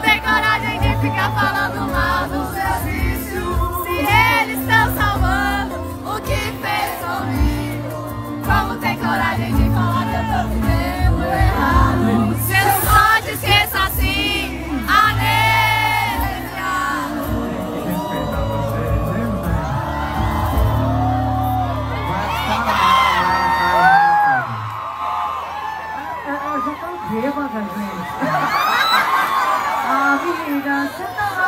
tem coragem de ficar falando mal do seus. Se eles estão salvando o que fez comigo, como tem coragem de falar que eu tô vivendo errado? Você não pode esqueça assim, aneira. Eu já tô bêbada, gente. 真的。